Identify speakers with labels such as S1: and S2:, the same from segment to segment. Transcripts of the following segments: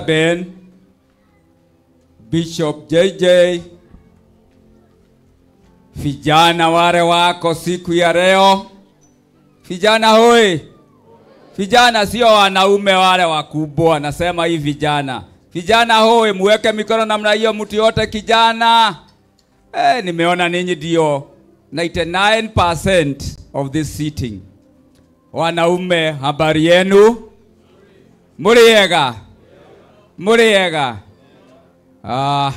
S1: Pastor Ben, Bishop JJ, vijana wale wako siku ya leo. Vijana hoi, vijana sio wanaume wale wakubwa, nasema hii vijana. Vijana hoi, muweke mikono namna hiyo, mtu yote kijana. Eh, nimeona ninyi ndio 99% of this sitting. Wanaume, habari yenu? Muriega? Muriega? Ah,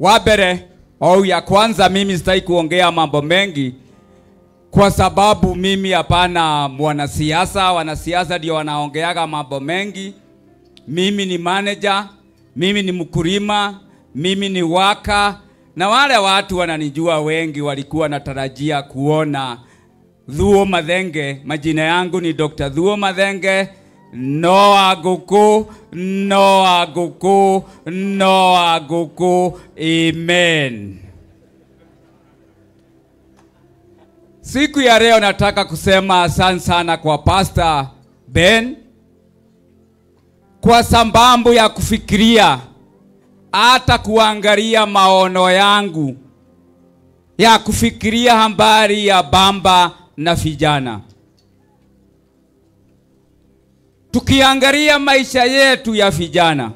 S1: wabere au ya kwanza, mimi sitaki kuongea mambo mengi kwa sababu mimi hapana mwanasiasa. Wanasiasa ndio wanaongeaga mambo mengi. Mimi ni manager, mimi ni mkulima, mimi ni waka, na wale watu wananijua wengi walikuwa natarajia kuona Thuo Mathenge. Majina yangu ni Dr. Thuo Mathenge. Noa Guku, Noa Guku, Noa Guku. Amen. Siku ya leo nataka kusema asante sana kwa Pastor Ben kwa sambambu ya kufikiria hata kuangalia maono yangu ya kufikiria habari ya bamba na vijana. Tukiangalia maisha yetu ya vijana,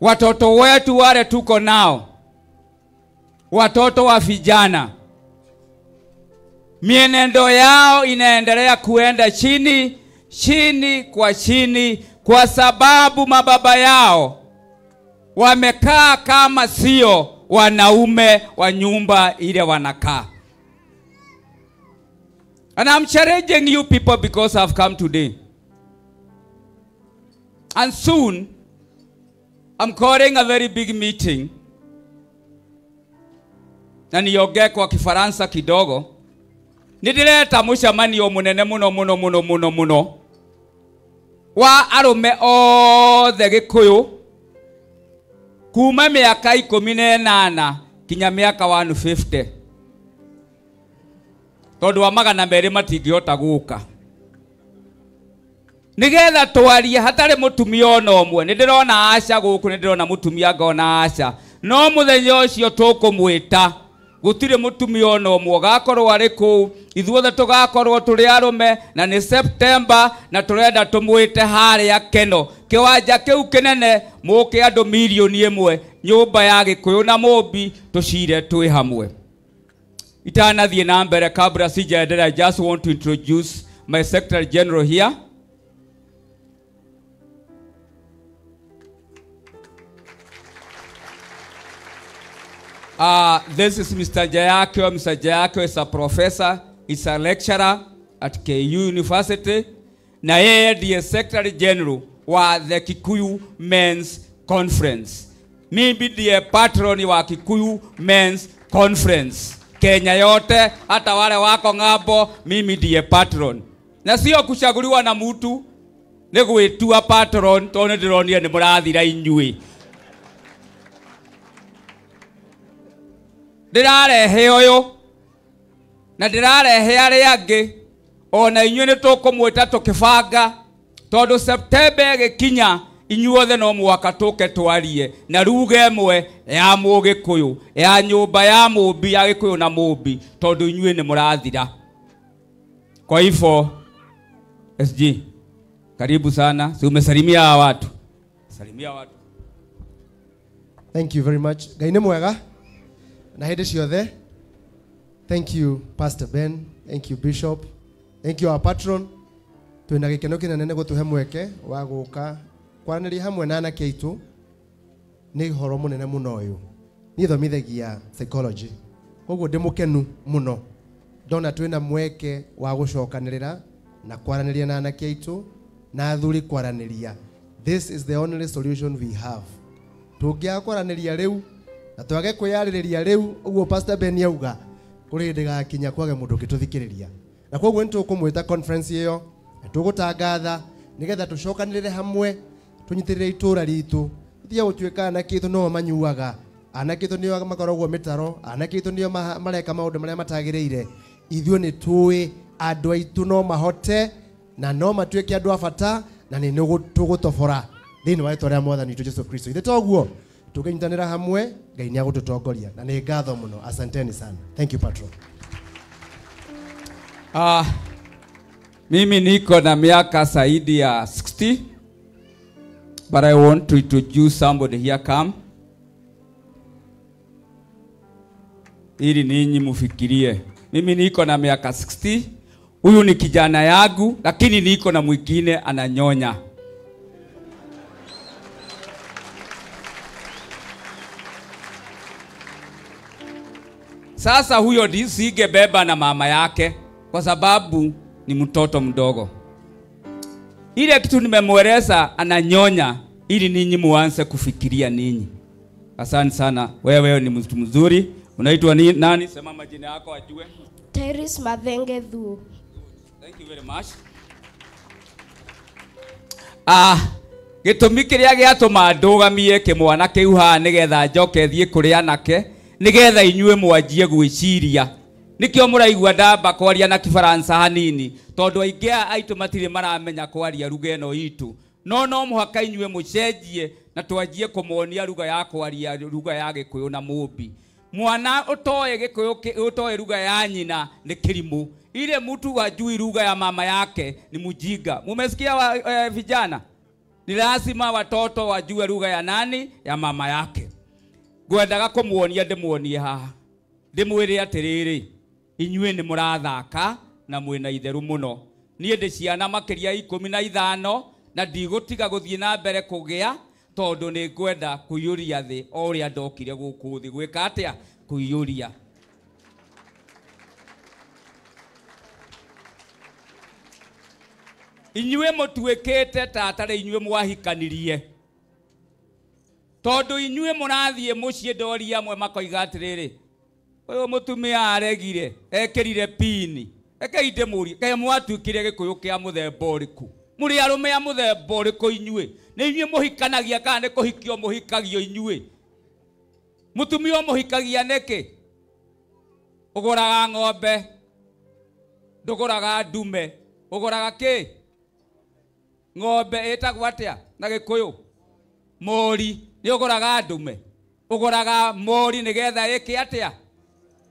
S1: watoto wetu wale tuko nao, watoto wa vijana, mienendo yao inaendelea kuenda chini chini kwa chini, kwa sababu mababa yao wamekaa kama sio wanaume wa nyumba ile wanakaa. And I'm challenging you people because I've come today. And soon, I'm calling a very big meeting. Na niongee kwa Kifaransa kidogo. Nĩndĩreta mũcemanio mũnene mũno mũno mũno mũno mũno wa arũme othe Gĩkũyũ kuma mĩaka ikũmi na ĩnana kinya mĩaka 150 tondũ wa magana merĩ matingĩhota gũka nĩgetha twarie hatari mũtumia ona nä ndä rona aca gũkũ nĩ må mũtumia ngona aca no mũthenya ũcio tũkũmwĩta gũtirĩ mũtumia ona mwe ũgakorwo arĩ kũu ithuothe tũgakorwo tũrĩ arume na ni September na tũrenda tũmwĩte harĩa keno. Kĩwanja kĩu kĩnene mũke andũ mirioni ĩmwe nyũmba ya gĩkũyũ na mũmbi tũcire twĩ hamwe. Itanathiĩ na mbere kabra sijaendera just want to introduce my secretary general here Uh, this is Mr. Jayakio. Mr. Jayakio is a professor, is a lecturer at KU University. Na yeye ndiye secretary general wa the Kikuyu Men's Conference. Mimi ndiye patron wa Kikuyu Men's Conference. Kenya yote, hata wale wako ng'ambo, mimi ndiye patron. Na sio kuchaguliwa na mtu, ni gwĩtua patron, tondũ nĩ ni murathira mũrathira ndĩrarehe ũyũ na ndĩrarehe arĩa angĩ. Ona inyuĩ nĩ tũkũmwĩta tũkĩbanga. Tondũ Septemba ĩgĩkinya inyuothe no mwaka tũke twarie. Na ruga ĩmwe ya mũgĩkũyũ ya nyũmba ya mũmbi ya gĩkũyũ na mũmbi. Tondũ inyuĩ nĩ mũrathira kwa hivyo SG karibu sana. Si umesalimia watu? Salimia watu.
S2: Thank you very much. Ngai nĩ mwega na hĩndĩ ciothe. Thank you Pastor Ben. Thank you Bishop. Thank you our patron. twina gikeno kĩnene gutuhe mweke wa guka kwaranĩria hamwe na anake aitũ nĩ horo mũnene mũno ũyũ. Niĩ thomithagia psychology. Koguo ndĩ mũkenu mũno ndona twĩna mweke wa gũcokanĩrĩra na kwaranĩria na anake aitũ na athuri kwaranĩria. This is the only solution we have. tũngĩaga kwaranĩria rĩu na twage rä rĩu ũguo pastor Ben auga kũrĩ hĩndĩ gakinya kwage mũndũ ũngĩtũthikĩrĩria na koguo nĩ tũkũmwĩta conference ĩyo na tũgũtangatha nĩgetha tũcokanĩrĩre hamwe tũnyitĩrĩre itura ritũ ithia gũtuĩka anake aitũ no manyuaga anake aitũ nĩo makoragwo mĩtaro anake aitũ nĩo maha- mareka maũndũ marĩa matagĩrĩire. Ithuĩ nĩ tũĩ andũ aitũ no mahote na no matuĩke andũ a bata na nĩ tũgũtobora thĩinĩ wa rĩtwa rĩa mwathani witũ jesu kristo. Ithe toguo tũkĩnyitanĩra hamwe ngai nä agũtũtongoria na nä ngatho mũno. Asanteni sana. Thank you patron
S1: Ah, mimi niko na miaka zaidi ya 60 but I want to introduce somebody. Here come. Ili ninyi mufikirie. Mimi niko na miaka 60, huyu ni kijana yangu, lakini niko na mwingine ananyonya. Sasa huyo singebeba na mama yake kwa sababu ni mtoto mdogo. Ile kitu nimemweleza ananyonya, ili ninyi muanze kufikiria ninyi. Asante sana, wewe ni mtu mzuri. Unaitwa ni, nani? Sema majina yako ajue.
S3: Teris Mathenge Thu.
S1: Thank you very much. Ah, gĩtũmi kĩrĩa gĩatũma ndũgamie kĩmwana kĩu haha nĩgetha njoke thiĩ kũrĩ anake nĩgetha inyue mwanjie gwiciria. Nikio muraigua ndamba kwaria na kifaransa hanini. Tondu aingi aitu matire maramenya kwaria ruga ino itu no no muhaka inyue mucenjie na twanjie kumonia ruga ya kwaria ruga ya gikuyu na mumbi mwana utoye gikuyu utoye ruga ya nyina ni kirimu ile mtu hajui ruga ya mama yake ni mujiga mumesikia wa, eh, vijana? Ni lazima watoto wajue ruga ya nani? Ya mama yake ngwendaga ndä ndĩmuonie haha. Ndĩmwĩre atĩrĩrĩ inyuĩ nĩ mũrathaka na mwĩna itheru mũno. Niĩ ndĩ ciana makĩria ikũmi na ithano na ndigũtiga gũthiĩ na mbere kũgĩa tondũ nĩ ngwenda kũiyũria thĩ o ũrĩa ndokire gũkũ thĩ. Gwĩka atĩa? Kũiyũria. Inyuĩ mũtuĩkĩte ta atarĩ inyuĩ mwahikanirie tondũ rathiä må ciä ndori amwe makoiga atĩrĩrĩ ũyũ mũtumia aregire ekĩrire pini. Rekei ndĩmũrie kaĩ mwatuĩkire gĩkũyũ kĩa mũthemba ũrĩkũ? Mũrĩ arũme a må themba rä kå inyuä nä inyuä må hikanagia kana nĩ kũhikio må hikagia nä kä å ũgũraga ng'ombe ndũgũraga ndume ũgũraga kä ng'ombe ĩtagwo a na gĩkũyũ? Mori nĩ ũgũraga ndume. Goraga mori nĩgetha ĩke atĩa?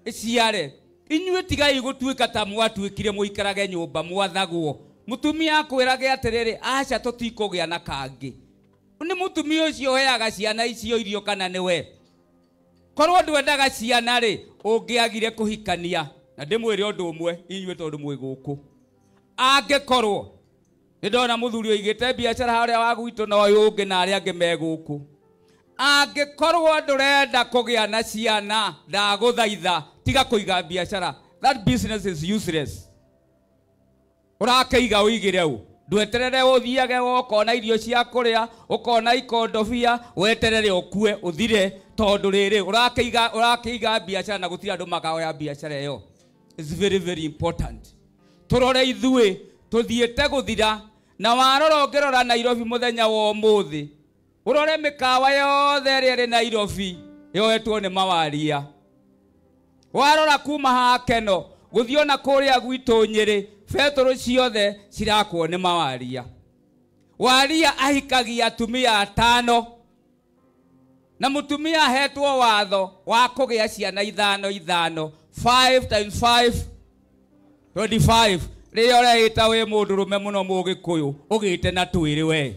S1: Ĩciare. Inyuĩ tigai gũtuĩka ta mwatuĩkire mũikarage nyũmba mwathagwo. Mũtumia akwĩrage atĩrĩrĩ aca tũtikũgĩa na kangĩ. Nĩ mũtumia ũcio ũheaga ciana icio irio kana nĩ we? Korwo ndwendaga ciana rĩ ũngĩagire kũhikania? Na ndĩmwĩre ũndũ ũmwe inyuĩ tondũ mwĩ gũkũ. Angĩkorwo nĩ ndona mũthuri ũigĩte biacara harĩa wa gwitũ na ũyũ ũngĩ na arĩa angĩ me gũkũ angĩkorwo ndurenda kugia na ciana ndaguthaitha tiga kuiga biacara. That business is useless. Urakeiga uigire u ndweterere uthiage ũkona irio cia kuria ukona ikondobia weterere ukue uthire tondu riri urakeiga urakeiga biacara na gũtirĩ makao makaoya biacara yo is very very important. Turore ithuĩ tuthiete guthira na warora ngirora nairobi muthenya wa ũmũthĩ ũrore mikawa yothe ria ri nairobi yoetwo ni mawaria. Warora kuma hakeno guthio na kuria kũrĩa nyiri betoro ciothe cirakwo ni mawaria. Waria ahikagia atumia atano na mutumia ahetwo watho wa kugia ciana ithano ithano 5 times 5 25 rĩrĩa ũreĩta wĩ mũndũrũme muno mugikuyu ugite na twiri we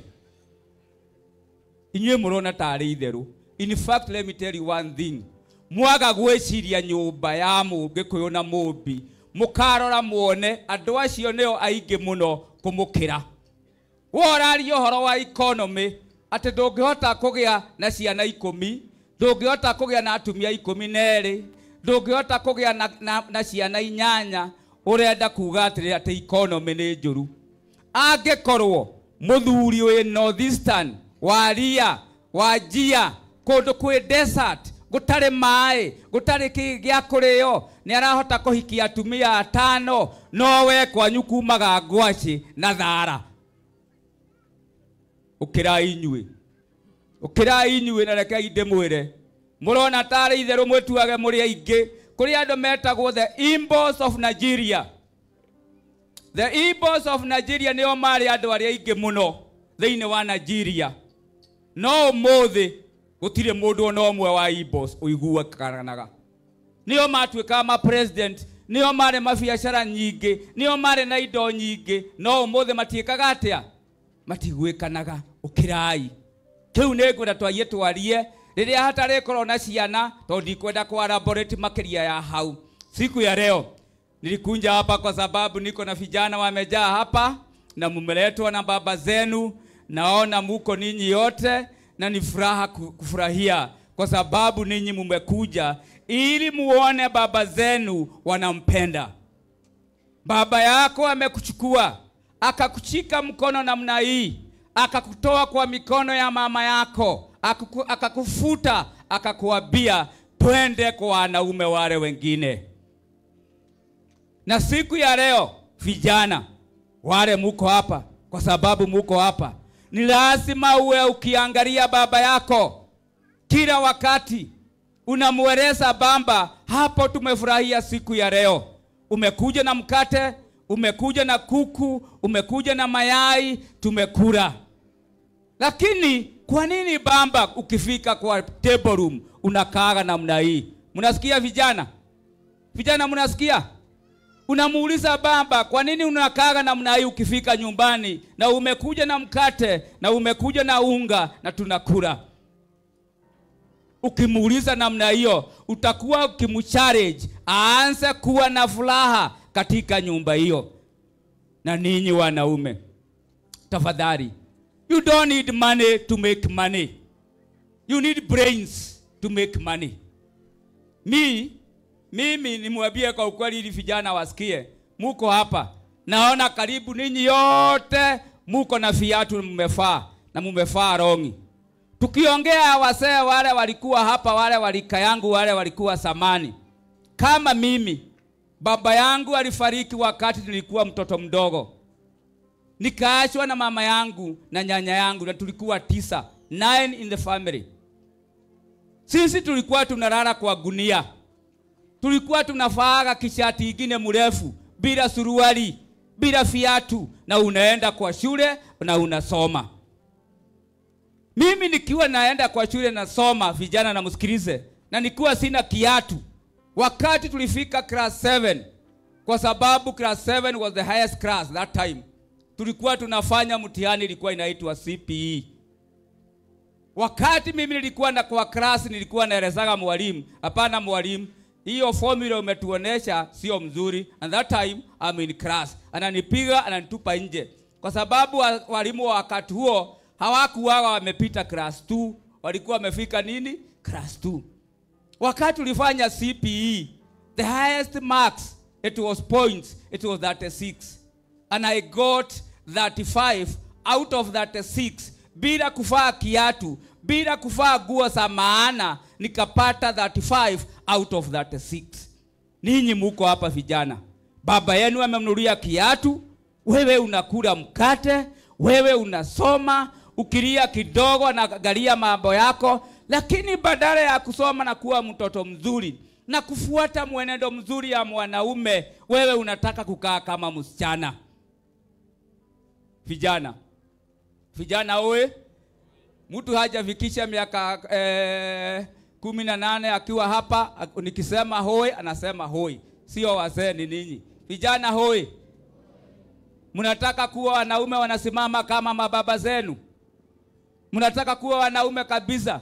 S1: inyuĩ mũrona tarĩ itherũ. In fact let me tell you one thing. Mwaga gwĩciria nyũmba ya mũgĩkũyũ na mũmbi mũkarora muone andũ acio nĩo aingĩ mũno kũmũkĩra. Woraria ũhoro wa economy atĩ ndũngĩhota kũgĩa na ciana ikũmi ndũngĩhota kũgĩa na atumia ikũmi nerĩ erĩ ndũngĩhota kũgĩa na, na, na ciana inyanya ũrenda kuga atĩrĩ atĩ economy nĩ njũru. Angĩkorwo mũthuri wĩ northeastern waria wajia kundu kwi desert gutari mai gutari ki gĩa kurio ni arahota kuhikia atumia atano no we kwanyu kumaga ngwacĩ na thara. Ukira inywe ukira inywe na rekei ndĩmwĩre. Murona tarĩ itheru mwĩtuage muri aingi kuri andu metagwo the imbos of nigeria. The imbos of nigeria nĩo marĩ andu aria aingĩ muno thĩinĩ wa nigeria no muthi gutire mundu ona umwe wa ibos ũiguakanaga nio matuĩkaga ma president nio marĩ mabiacara nyingi nio mare na indo nyingi no umuthi matiikaga atia matiguĩkanaga ukirai kiu ni ngwenda twarie twarie riria hatari korwo na ciana tondu ndikwenda kuelaborate makiria ya hau. Siku ya leo nilikunja hapa kwa sababu niko na vijana wamejaa hapa na mumeletwa na baba zenu naona muko ninyi yote na ni furaha kufurahia kwa sababu ninyi mumekuja ili muone baba zenu wanampenda. Baba yako amekuchukua akakushika mkono namna hii akakutoa kwa mikono ya mama yako akaku, akakufuta akakuambia twende kwa wanaume wale wengine. Na siku ya leo vijana wale muko hapa kwa sababu muko hapa ni lazima uwe ukiangalia baba yako. Kila wakati unamweleza bamba hapo tumefurahia siku ya leo. Umekuja na mkate umekuja na kuku umekuja na mayai tumekula. Lakini kwa nini bamba ukifika kwa table room unakaaga namna hii? Mnasikia vijana? Vijana mnasikia unamuuliza baba kwa nini unakaaga namna hii ukifika nyumbani? Na umekuja na mkate na umekuja na unga na tunakula. Ukimuuliza namna hiyo utakuwa ukimchallenge aanze kuwa na furaha katika nyumba hiyo. Na ninyi wanaume tafadhali you don't need money to make money. You need brains to make money. Mi mimi nimwambie kwa ukweli ili vijana wasikie muko hapa. Naona karibu ninyi yote muko na viatu mmefaa na mmefaa rongi. Tukiongea wasee wale walikuwa hapa wale walika yangu wale walikuwa samani kama mimi baba yangu alifariki wakati nilikuwa mtoto mdogo. Nikaachwa na mama yangu na nyanya yangu na tulikuwa tisa nine in the family. Sisi tulikuwa tunalala kwa gunia tulikuwa tunafaaga kishati ingine mrefu bila suruali bila viatu na unaenda kwa shule na unasoma. Mimi nikiwa naenda kwa shule nasoma vijana na msikilize na nikiwa sina kiatu. Wakati tulifika class 7 kwa sababu class 7 was the highest class that time tulikuwa tunafanya mtihani ilikuwa inaitwa CPE wakati mimi nilikuwa na kwa class nilikuwa naelezaga mwalimu hapana mwalimu hiyo formula umetuonesha sio mzuri and that time I'm in class. Ananipiga ananitupa nje. Kwa sababu wa- walimu wa wakati huo hawakuwaga wamepita class 2 walikuwa wamefika nini? Class 2 wakati ulifanya CPE the highest marks it was points it was 36 and I got 35 out of 36 bila kuvaa kiatu bila kuvaa nguo za maana nikapata 35 out of 36 ninyi muko hapa vijana. Baba yenu amemnunulia kiatu wewe unakula mkate wewe unasoma ukilia kidogo anaangalia mambo yako lakini badala ya kusoma na kuwa mtoto mzuri na kufuata mwenendo mzuri ya mwanaume wewe unataka kukaa kama msichana. Vijana vijana oe, mtu hajafikisha miaka eh, kumi na nane akiwa hapa nikisema hoi anasema hoi. Sio wazee ni ninyi. Vijana hoi. Mnataka kuwa wanaume wanasimama kama mababa zenu? Mnataka kuwa wanaume kabisa?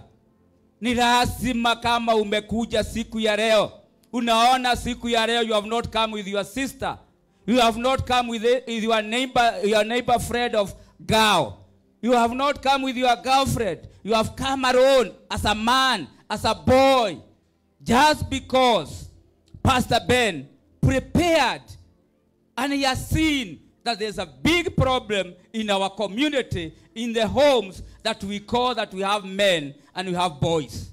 S1: Ni lazima kama umekuja siku ya leo. Unaona siku ya leo you have not come with your sister. You have not come with, it- with your neighbor your neighbor friend of girl you have not come with your girlfriend. You have come alone as a man as a boy. Just because pastor ben prepared and he has seen that there's a big problem in our community, in the homes that we call that we have men and we have boys.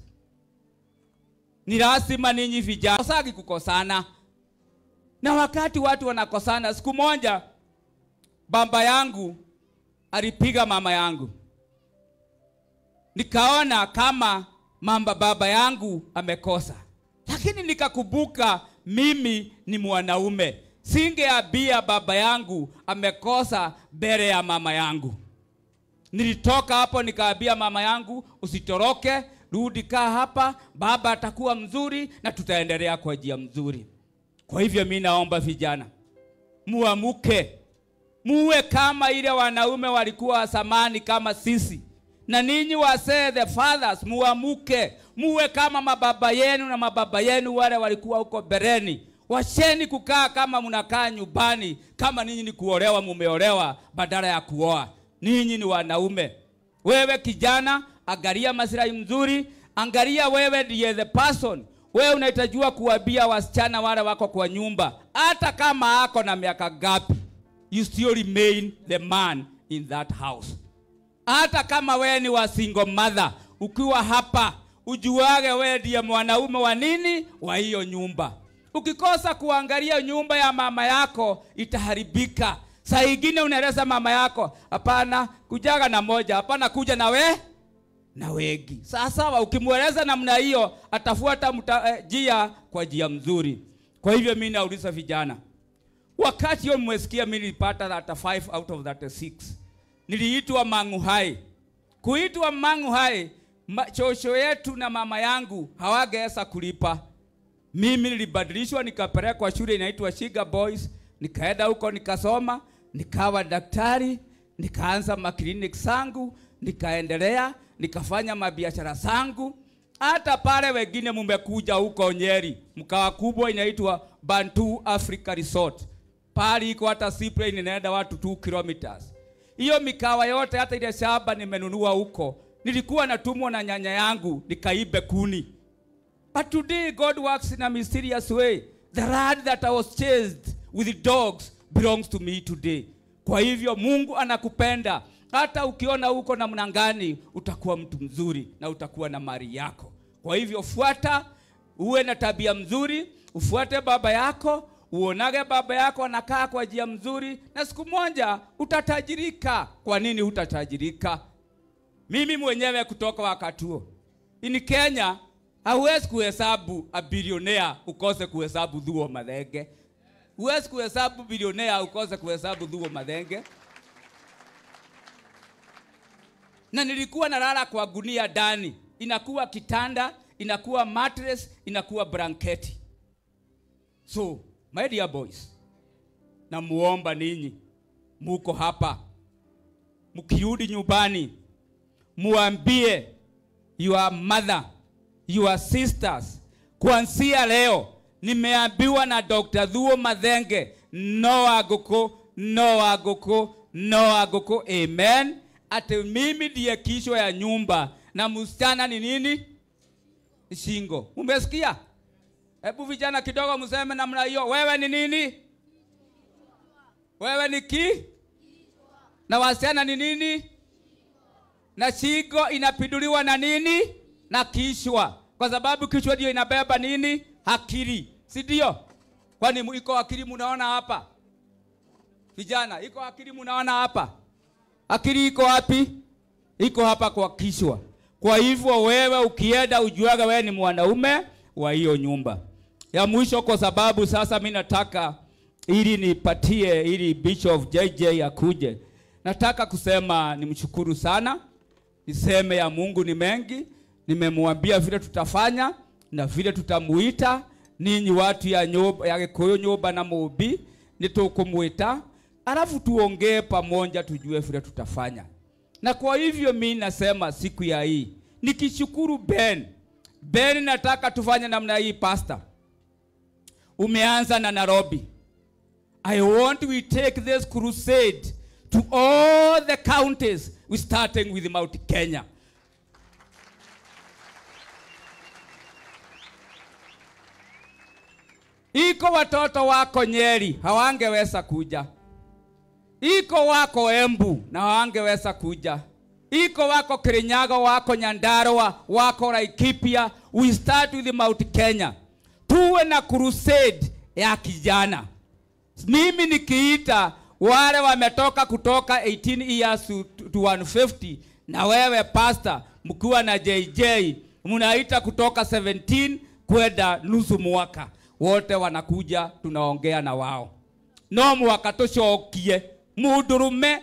S1: Ni lazima ninyi vijana. Kosagi kukosana, na wakati watu wanakosana, siku moja baba yangu alipiga mama yangu, nikaona kama mama baba yangu amekosa, lakini nikakumbuka mimi ni mwanaume, singeabia baba yangu amekosa mbele ya mama yangu. Nilitoka hapo nikaambia mama yangu, usitoroke, rudi kaa hapa, baba atakuwa mzuri na tutaendelea kwa njia mzuri. Kwa hivyo mi naomba vijana muamuke, muwe kama ile wanaume walikuwa wa zamani kama sisi, na ninyi wasee the fathers, muamuke, muwe kama mababa yenu na mababa yenu wale walikuwa huko bereni. Washeni kukaa kama mnakaa nyumbani, kama ninyi ni kuolewa, mumeolewa badala ya kuoa. Ninyi ni wanaume. Wewe kijana, angalia maslahi mzuri, angalia wewe ndiye the person. Wewe unahitajiwa kuwabia wasichana wale wako kwa nyumba, hata kama ako na miaka gapi, you still remain the man in that house. Hata kama wewe ni wa single mother, ukiwa hapa ujuage wewe ndiye mwanaume wa nini wa hiyo nyumba. Ukikosa kuangalia nyumba ya mama yako itaharibika. Saa ingine unaeleza mama yako, hapana, kujaga na moja, hapana, kuja na we na wengi. Sasa ukimweleza namna hiyo, atafuata mta, eh, njia kwa jia mzuri. Kwa hivyo mimi nauliza vijana, wakati hiyo mmesikia mimi nilipata 35 out of that 6. niliitwa Mang'u Hai. Kuitwa Mang'u Hai, chosho yetu na mama yangu hawageweza kulipa. Mimi nilibadilishwa nikapelekwa shule inaitwa Shiga Boys, nikaenda huko nikasoma, nikawa daktari, nikaanza makliniki zangu, nikaendelea, nikafanya mabiashara zangu. Hata pale wengine mumekuja huko Nyeri, mkawa kubwa inaitwa Bantu Africa Resort. Pale iko hata seaplane inaenda watu 2 kilometers. Hiyo mikawa yote hata ile shamba nimenunua huko. Nilikuwa natumwa na nyanya yangu nikaibe kuni. But today God works in a mysterious way. The rat that I was chased with dogs belongs to me today. Kwa hivyo Mungu anakupenda. Hata ukiona huko namna mnangani utakuwa mtu mzuri na utakuwa na mali yako. Kwa hivyo fuata, uwe na tabia mzuri, ufuate baba yako, uonage baba yako anakaa kwa njia mzuri, na siku moja utatajirika. Kwa nini utatajirika? Mimi mwenyewe kutoka wakati huo in Kenya hauwezi kuhesabu a billionaire ukose kuhesabu Thuo Mathenge. Huwezi kuhesabu bilionea ukose kuhesabu Thuo Mathenge. Na nilikuwa nalala kwa gunia ndani, inakuwa kitanda, inakuwa mattress, inakuwa blanketi. So my dear boys, namuomba ninyi muko hapa, mkirudi nyumbani muambie your mother, your sisters, kuanzia leo nimeambiwa na Dr. Thuo Mathenge, no agoko, no agoko, no agoko, amen. Ati mimi ndiye kichwa ya nyumba na msichana ni nini? Ni shingo. Umesikia? Hebu vijana kidogo mseme namna hiyo. Wewe ni nini? Wewe ni ki? Na wasichana ni nini? Na shingo inapinduliwa na nini? Na kichwa, kwa sababu kichwa ndio inabeba nini? Akili, si ndio? Kwani iko akili munaona hapa? Vijana, iko akili munaona hapa? Akili iko wapi? Iko hapa kwa kichwa. Kwa hivyo wewe ukienda ujuaga wewe ni mwanaume wa hiyo nyumba. Ya mwisho, kwa sababu sasa mi nataka ili nipatie ili Bishop JJ akuje, nataka kusema nimshukuru sana, niseme ya Mungu ni mengi, nimemwambia vile tutafanya na vile tutamuita ninyi watu ya nyoba, ya Gikuyu nyumba na Mubi nitukumwita, alafu tuongee pamoja, tujue vile tutafanya. Na kwa hivyo mi nasema siku ya hii nikishukuru Ben. Ben, nataka tufanye namna hii pastor. Umeanza na Nairobi. I want we take this crusade to all the counties, we starting with Mount Kenya. Iko watoto wako Nyeri hawangeweza kuja. Iko wako Embu na hawangeweza kuja. Iko wako Kirinyaga, wako Nyandarua, wako Laikipia. We start with Mount Kenya. Tuwe na crusade ya kijana. Mimi nikiita wale wametoka kutoka 18 years to, to 150 na wewe pastor mkiwa na JJ mnaita kutoka 17 kwenda nusu mwaka, wote wanakuja, tunaongea na wao. No mwaka tucokie. Mundurume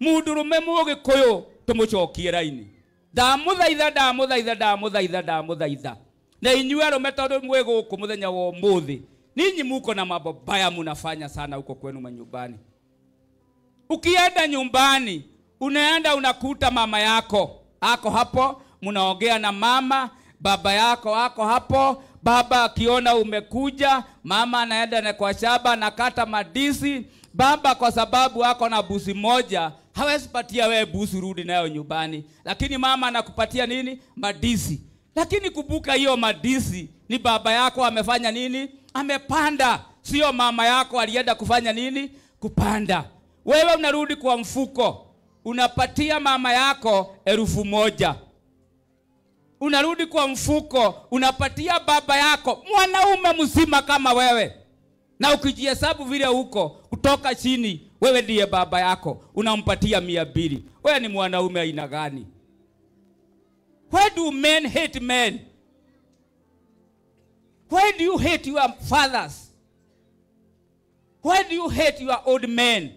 S1: mundurume mugikuyu tumucokie raini. Ndamuthaitha ndamuthaitha ndamuthaitha ndamuthaitha na inyue arume tondu mwi guku muthenya wa ũmũthĩ ninyi muko na mambo baya munafanya sana huko kwenu manyumbani. Ukienda nyumbani unaenda unakuta mama yako ako hapo mnaongea na mama baba yako ako hapo baba akiona umekuja mama anaenda na kwa shaba anakata madisi baba kwa sababu ako na busi moja hawezi patia wewe busi rudi nayo nyumbani. Lakini mama anakupatia nini? Madisi lakini kumbuka hiyo madisi ni baba yako amefanya nini? Amepanda. Sio mama yako alienda kufanya nini? Kupanda. Wewe unarudi kwa mfuko. Unapatia mama yako elfu moja. Unarudi kwa mfuko unapatia baba yako mwanaume mzima kama wewe. Na ukijihesabu vile huko kutoka chini wewe ndiye baba yako. Unampatia mia mbili. Wewe ni mwanaume aina gani why do men hate men? Why do you hate your fathers? Why do you hate your old men?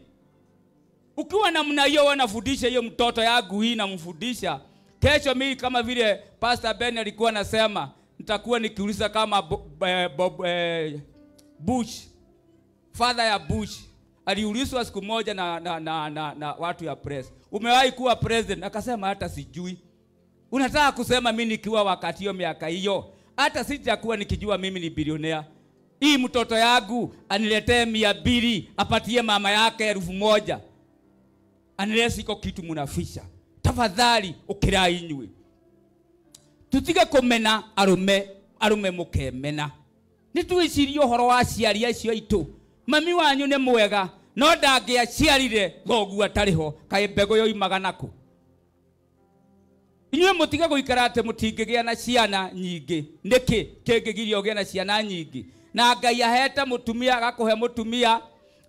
S1: Ukiwa namna hiyo wanafundisha hiyo mtoto yangu hii namfundisha. Kesho mimi kama vile pastor ben alikuwa anasema nitakuwa nikiuliza kama eh, eh, bush father ya bush aliulizwa siku moja na, na, na, na, na watu ya press. Umewahi kuwa president? Akasema hata sijui unataka kusema mimi nikiwa wakati hiyo miaka hiyo? Hata sitakuwa nikijua mimi ni bilionea. Hii mtoto yangu aniletee mia mbili apatie mama yake elfu moja. Anile siko kitu munafisha tafadhali ukira inywe, tutige kumena arume arume mukemena. Nituicirie uhoro wa aciari acio aitu mami wanyu ni mwega no ndangiaciarire thoguo atari ho. Kaĩ mbegũ yoimaga naku inyuĩ mũtige gũikara atĩ mũtingĩgĩa na ciana nyingĩ. Nĩkĩ kĩngĩgiria ũgĩe na ciana nyingĩ? Na ngai ahete mũtumia agakũhe mũtumia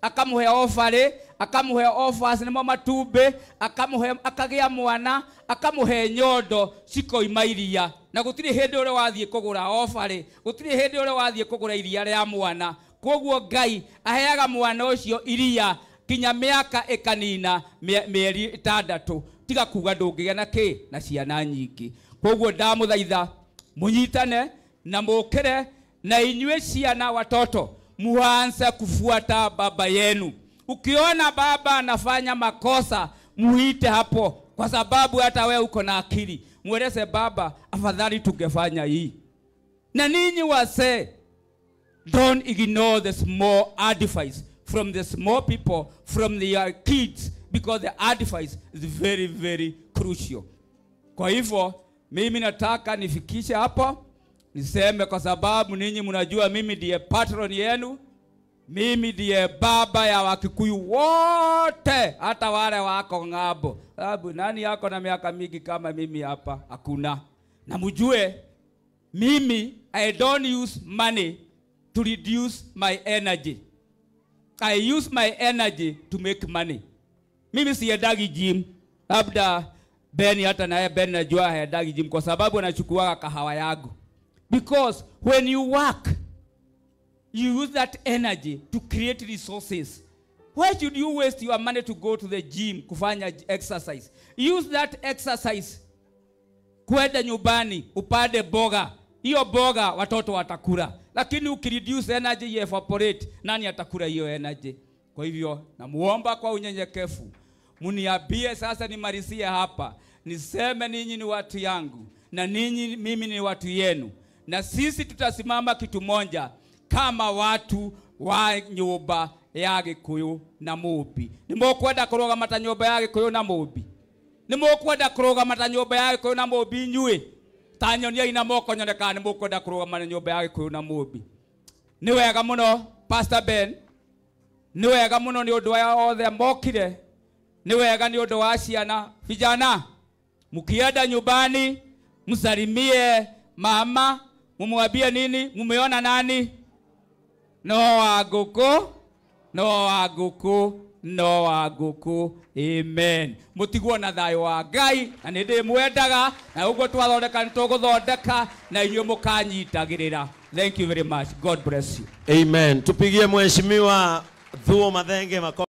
S1: akamũhe obarĩ akamũhe offers nĩmo matumbĩ akamũhe akagĩa mwana akamũhe nyondo cikoima iria. Na gũtirĩ hĩndĩ ũrĩa wathiĩ kũgũra obarĩ gũtirĩ hĩndĩ ũrĩa wathiĩ kũgũra iria rĩa mwana. Koguo ngai aheaga mwana ũcio iria kinya mĩaka ĩkanina mĩe- mĩeri ĩtandatũ tiga kuga ndungigia na ki na ciana nyingi koguo ndamuthaitha munyitane na mukire na inywe ciana watoto muanze kufuata baba yenu. Ukiona baba anafanya makosa muite hapo kwa sababu hata we uko na akili mweleze baba afadhali tungefanya hii. Na ninyi wasee don't ignore the small advice from the small people from the kids because the advice is very very crucial. Kwa hivyo mimi nataka nifikishe hapo niseme kwa sababu ninyi mnajua mimi ndiye patron yenu mimi ndiye baba ya wakikuyu wote hata wale wako ng'ambo. Sababu nani yako na miaka mingi kama mimi hapa? Hakuna. Na mjue mimi i don't use money to reduce my energy. I use my energy to make money mimi siendagi gym. Labda Beni, hata naye Beni najua haendagi gym kwa sababu anachukua kahawa yangu. Because when you work you use that energy to create resources. Why should you waste your money to go to the gym kufanya exercise? Use that exercise kwenda nyumbani upande boga hiyo boga watoto watakula. Lakini ukireduce energy evaporate. Nani atakula hiyo energy? Kwa hivyo namuomba kwa unyenyekevu muniambie sasa nimalizie hapa. Niseme ninyi ni watu yangu na ninyi mimi ni watu yenu. Na sisi tutasimama kitu moja kama watu wa nyumba ya gikuyu na mubi. Nimukwenda kurugamata nyumba ya gikuyu na mubi. Nimukwenda kurugamata nyumba ya gikuyu na mubi inyui ta nyoniai na moko nyone kana nimukwenda kurugama nyumba ya gikuyu na mubi. Ni wega muno pastor ben. Ni wega muno ni undu aya othe mokire nĩ wega nä å ndå wa ciana. Vijana mkienda nyumbani msalimie mama mumwambie nini mumeona nani? No wa ngũkũ no wa ngũkũ no wa ngũkũ. Amen. Mutigwo na thayo wa ngai na nä ndä mwendaga na ũguo twathondeka nĩ tũgũthondeka na inyuĩ mũkanyitagĩrĩra. Thank you very much. God bless you.
S4: Amen. Tupigie mheshimiwa Thuo Mathenge makofi.